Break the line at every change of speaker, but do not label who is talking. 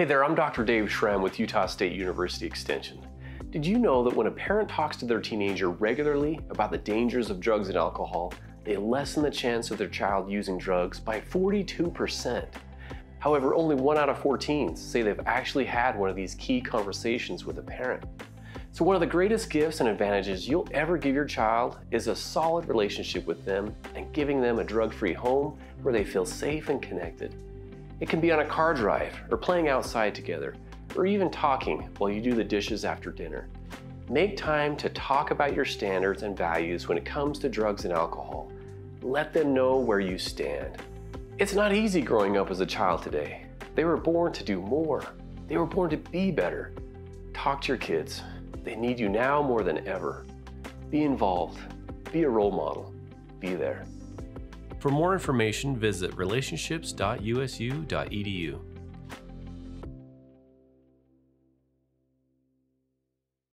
Hey there, I'm Dr. Dave Schramm with Utah State University Extension. Did you know that when a parent talks to their teenager regularly about the dangers of drugs and alcohol, they lessen the chance of their child using drugs by 42%? However, only one out of four teens say they've actually had one of these key conversations with a parent. So one of the greatest gifts and advantages you'll ever give your child is a solid relationship with them and giving them a drug-free home where they feel safe and connected. It can be on a car drive or playing outside together or even talking while you do the dishes after dinner. Make time to talk about your standards and values when it comes to drugs and alcohol. Let them know where you stand. It's not easy growing up as a child today. They were born to do more. They were born to be better. Talk to your kids. They need you now more than ever. Be involved. Be a role model. Be there.
For more information, visit relationships.usu.edu.